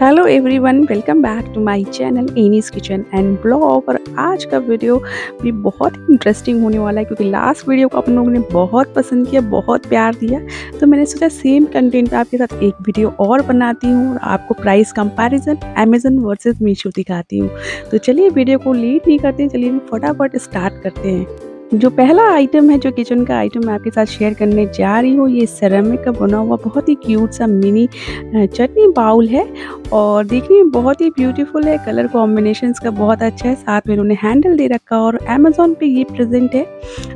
Hello everyone welcome back to my channel Annie's kitchen and blog और आज का video भी बहुत इंटरेस्टिंग होने वाला है क्योंकि लास्ट वीडियो को आप लोगों ने बहुत पसंद किया, बहुत प्यार दिया। तो मैंने सोचा सेम कंटेंट पे आपके साथ एक वीडियो और बनाती हूँ और आपको price comparison Amazon versus Meesho दिखाती हूँ। तो चलिए वीडियो को लीड नहीं करते, चलिए फटाफट स्टार्ट करते हैं। जो पहला आइटम है, जो किचन का आइटम मैं आपके साथ शेयर करने जा रही हूँ, ये सेरामिक का बना हुआ बहुत ही क्यूट सा मिनी चटनी बाउल है। और देखने में बहुत ही ब्यूटीफुल है कलर कॉम्बिनेशन का बहुत अच्छा है। साथ में उन्होंने हैंडल दे रखा और अमेजोन पे ये प्रेजेंट है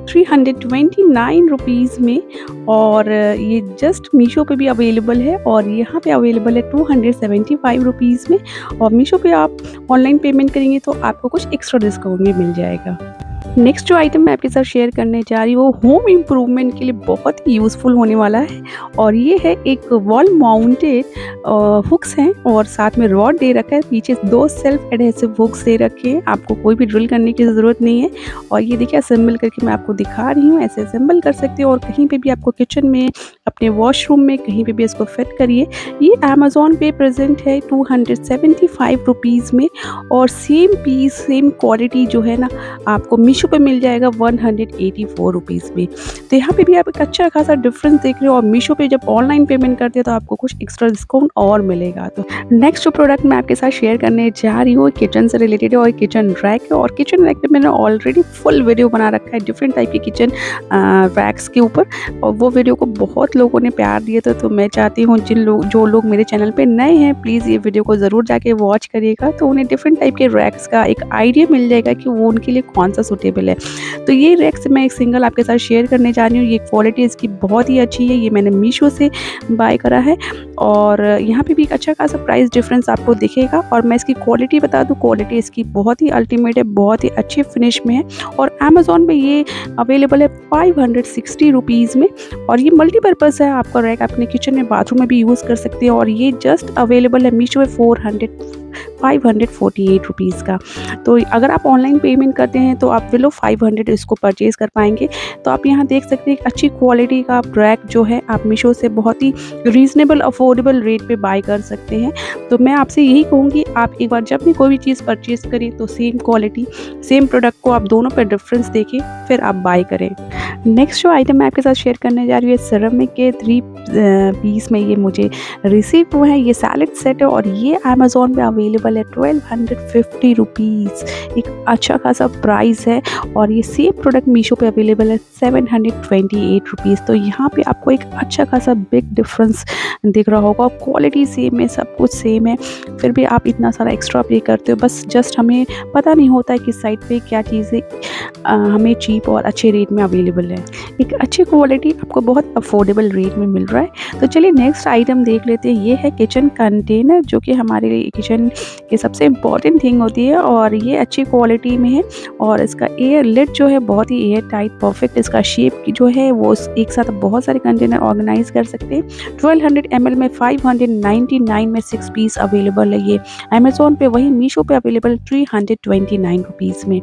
three hundred twenty nine rupees में। और ये जस्ट मीशो पे भी अवेलेबल है और यहाँ पे अवेलेबल है two hundred seventy five rupees में। और मीशो पे आप ऑनलाइन पेमेंट करेंगे तो आपको कुछ एक्स्ट्रा डिस्काउंट भी मिल जाएगा। नेक्स्ट जो आइटम मैं आपके साथ शेयर करने जा रही हूँ, वो होम इम्प्रूवमेंट के लिए बहुत ही यूज़फुल होने वाला है। और ये है एक वॉल माउंटेड हुक्स हैं और साथ में रॉड दे रखा है। पीछे दो सेल्फ एडहेसिव हुक्स दे रखे हैं। आपको कोई भी ड्रिल करने की ज़रूरत नहीं है। और ये देखिए असेंबल करके मैं आपको दिखा रही हूँ। ऐसे असेंबल कर सकते हो और कहीं पर भी आपको किचन में, अपने वॉशरूम में कहीं पर भी इसको फिट करिए। ये अमेज़ोन पे प्रजेंट है टू हंड्रेड में। और सेम पीस सेम क्वालिटी जो है ना, आपको मीशो पे मिल जाएगा one hundred eighty four rupees में। तो यहाँ पे भी आप एक अच्छा खासा डिफरेंस देख रहे हो और मीशो पे जब ऑनलाइन पेमेंट करते हैं तो आपको कुछ एक्स्ट्रा डिस्काउंट और मिलेगा। तो नेक्स्ट जो प्रोडक्ट मैं आपके साथ शेयर करने जा रही हूँ किचन से रिलेटेड और किचन रैक है। और किचन रैक पे मैंने ऑलरेडी फुल वीडियो बना रखा है डिफरेंट टाइप के किचन रैक्स के ऊपर। और वो वीडियो को बहुत लोगों ने प्यार दिया था तो मैं चाहती हूँ जिन लोग, जो लोग मेरे चैनल पर नए हैं प्लीज़ ये वीडियो को ज़रूर जाके वॉच करिएगा। तो उन्हें डिफरेंट टाइप के रैक्स का एक आइडिया मिल जाएगा कि वो उनके लिए कौन सा सूटेबल अवेलेबल है। तो ये रेक्स मैं एक सिंगल आपके साथ शेयर करने जा रही हूँ। ये क्वालिटी इसकी बहुत ही अच्छी है, ये मैंने मीशो से बाय करा है। और यहाँ पे भी एक अच्छा खासा प्राइस डिफरेंस आपको दिखेगा। और मैं इसकी क्वालिटी बता दूँ क्वालिटी इसकी बहुत ही अल्टीमेट है, बहुत ही अच्छी फिनिश में है। और अमेज़ोन में ये अवेलेबल है फाइव हंड्रेड में। और ये मल्टीपर्पज़ है, आपका रैक अपने किचन में बाथरूम में भी यूज़ कर सकते हैं। और ये जस्ट अवेलेबल है मीशो में four hundred five hundred forty eight rupees का। तो अगर आप ऑनलाइन पेमेंट करते हैं तो आप विलो फाइव हंड्रेड इसको परचेज़ कर पाएँगे। तो आप यहाँ देख सकते हैं अच्छी क्वालिटी का ब्रैक जो है, आप मीशो से बहुत ही रीज़नेबल अफोर्डेबल रेट पे बाय कर सकते हैं। तो मैं आपसे यही कहूँगी, आप एक बार जब भी कोई भी चीज़ परचेज़ करें तो सेम क्वालिटी सेम प्रोडक्ट को आप दोनों पर डिफरेंस देखें, फिर आप बाई करें। नेक्स्ट जो आइटम मैं आपके साथ शेयर करने जा रही हूँ सिरमिक के थ्री पीस में ये मुझे रिसीव हुए हैं। ये सैलड सेट है और ये अमेज़ोन पे अवेलेबल है ट्वेल्व हंड्रेड फिफ्टी रुपीज़ एक अच्छा खासा प्राइस है और ये सेम प्रोडक्ट मीशो पे अवेलेबल है seven hundred twenty eight rupees तो यहाँ पे आपको एक अच्छा खासा बिग डिफरेंस दिख रहा होगा क्वालिटी सेम है, सब कुछ सेम है। फिर भी आप इतना सारा एक्स्ट्रा पे करते हो, बस जस्ट हमें पता नहीं होता है कि साइट पे क्या चीज़ें हमें चीप और अच्छे रेट में अवेलेबल है। एक अच्छी क्वालिटी आपको बहुत अफोर्डेबल रेट में मिल रहा है। तो चलिए नेक्स्ट आइटम देख लेते हैं। ये है किचन कंटेनर जो कि हमारे किचन की सबसे इंपॉर्टेंट थिंग होती है और ये अच्छी क्वालिटी में है और इसका एयर लिट जो है बहुत ही एयर टाइट परफेक्ट इसका शेप जो है वो एक साथ बहुत सारे कंटेनर ऑर्गेनाइज कर सकते हैं। ट्वेल्व हंड्रेड एम में फाइव हंड्रेड नाइन में सिक्स पीस अवेलेबल है ये। अमेजोन पे वही मीशो पे available three hundred twenty nine में।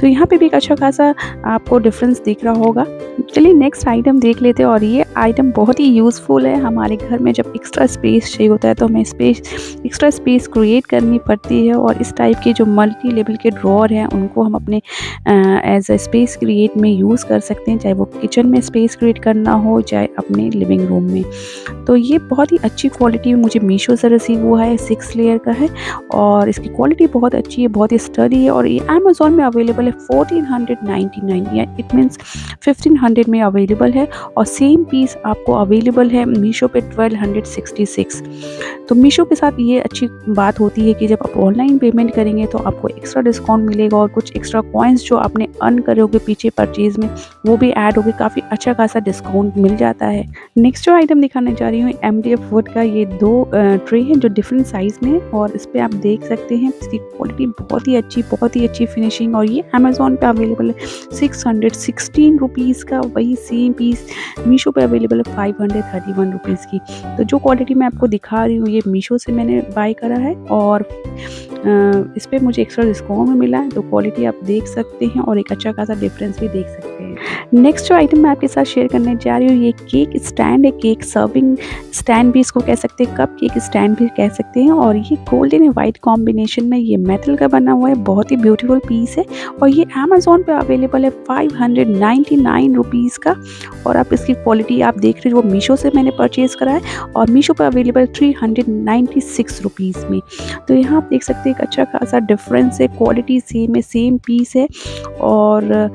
तो यहाँ पे भी एक अच्छा खासा आपको डिफरेंस दिख रहा होगा। चलिए नेक्स्ट आइटम देख लेते हैं और ये आइटम बहुत ही यूज़फुल है। हमारे घर में जब एक्स्ट्रा स्पेस चाहिए होता है तो हमें स्पेस एक्स्ट्रा स्पेस क्रिएट करनी पड़ती है और इस टाइप के जो मल्टी लेवल के ड्रॉर हैं, उनको हम अपने एज अ स्पेस क्रिएट में यूज़ कर सकते हैं। चाहे वो किचन में स्पेस क्रिएट करना हो, चाहे अपने लिविंग रूम में। तो ये बहुत ही अच्छी क्वालिटी मुझे मीशो से रिसीव हुआ है सिक्स लेयर का है और इसकी क्वालिटी बहुत अच्छी है, बहुत ही स्टडी है और ये अमेज़ोन में अवेलेबल है fourteen hundred ninety nine it means fifteen hundred में अवेलेबल है और सेम पीस आपको अवेलेबल है मीशो पे ट्वेल्व हंड्रेड सिक्सटी सिक्स तो मीशो के साथ ये अच्छी बात होती है कि जब आप ऑनलाइन पेमेंट करेंगे तो आपको एक्स्ट्रा डिस्काउंट मिलेगा और कुछ एक्स्ट्रा कॉइन्स जो आपने अर्न करे होगे पीछे परचेज में, वो भी ऐड होगी, काफ़ी अच्छा खासा डिस्काउंट मिल जाता है। नेक्स्ट जो आइटम दिखाने जा रही हूँ एम डी वुड का ये दो ट्रे हैं जो डिफरेंट साइज़ में और इस पर आप देख सकते हैं, इसकी क्वालिटी बहुत ही अच्छी, बहुत ही अच्छी फिनिशिंग और ये अमेजोन पे अवेलेबल है सिक्स हंड्रेड सिक्सटीन रुपीज़ का, वही सेम पीस मीशो पे अवेलेबल है five hundred thirty one rupees की। तो जो क्वालिटी मैं आपको दिखा रही हूँ, ये मीशो से मैंने बाय करा है और इस पर मुझे एक्स्ट्रा डिस्काउंट भी मिला है तो क्वालिटी आप देख सकते हैं और एक अच्छा खासा डिफरेंस भी देख सकते हैं। नेक्स्ट जो आइटम मैं आपके साथ शेयर करने जा रही हूँ, ये केक स्टैंड है केक सर्विंग स्टैंड भी इसको कह सकते हैं कप केक स्टैंड भी कह सकते हैं और ये गोल्डन एंड वाइट कॉम्बिनेशन में ये मेटल का बना हुआ है, बहुत ही ब्यूटीफुल पीस है और ये अमेजोन पे अवेलेबल है five hundred ninety nine rupees का और आप इसकी क्वालिटी आप देख रहे हो, वो मीशो से मैंने परचेज़ करा है और मीशो पर available three hundred ninety six rupees में। तो यहाँ आप देख सकते हैं एक अच्छा खासा डिफरेंस है क्वालिटी सेम है सेम पीस है और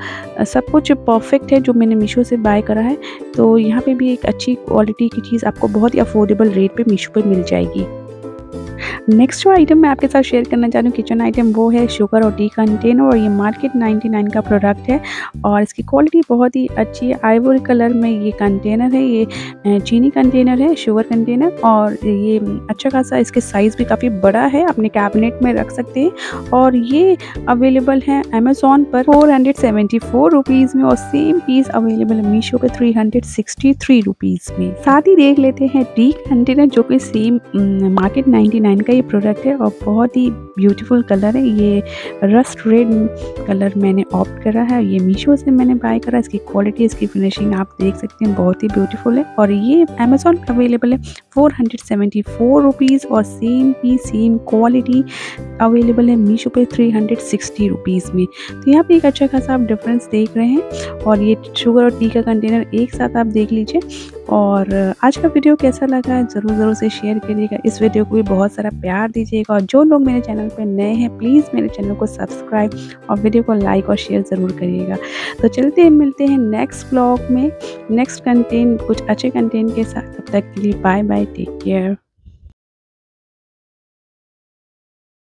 सब कुछ परफेक्ट है, जो मैंने मीशो से बाय करा है तो यहाँ पे भी एक अच्छी क्वालिटी की चीज़ आपको बहुत ही अफोर्डेबल रेट पे मीशो पे मिल जाएगी। नेक्स्ट जो आइटम मैं आपके साथ शेयर करना चाह हूँ किचन आइटम वो है शुगर और टी कंटेनर और ये मार्केट 99 का प्रोडक्ट है और इसकी क्वालिटी बहुत ही अच्छी है। आइवरी कलर में ये कंटेनर है, ये चीनी कंटेनर है शुगर कंटेनर और ये अच्छा खासा इसके साइज़ भी काफ़ी बड़ा है, अपने कैबिनेट में रख सकते हैं और ये अवेलेबल है अमेज़ोन पर फोर हंड्रेड में और सेम पीस अवेलेबल है मीशो पे थ्री हंड्रेड में। साथ ही देख लेते हैं टी कंटेनर जो कि सेम मार्केट नाइन्टी नाइन का ये प्रोडक्ट है और बहुत ही ब्यूटीफुल कलर है, ये रस्ट रेड कलर मैंने ऑप्ट करा है, ये मीशो से मैंने बाय करा, इसकी क्वालिटी इसकी फिनिशिंग आप देख सकते हैं, बहुत ही ब्यूटीफुल है। और ये अमेजोन पर अवेलेबल है फोर हंड्रेड और same P same quality available है मीशो पे थ्री हंड्रेड में। तो यहाँ पे एक अच्छा खासा आप डिफरेंस देख रहे हैं और ये शुगर और टी का कंटेनर एक साथ आप देख लीजिए। और आज का वीडियो कैसा लगा ज़रूर ज़रूर से शेयर करिएगा। इस वीडियो को भी बहुत सारा प्यार दीजिएगा और जो लोग मेरे चैनल पर नए हैं प्लीज़ मेरे चैनल को सब्सक्राइब और वीडियो को लाइक और शेयर ज़रूर करिएगा। तो चलते हैं, मिलते हैं नेक्स्ट ब्लॉग में। नेक्स्ट कंटेंट कुछ अच्छे कंटेंट के साथ। तब तक के लिए बाय बाय टेक केयर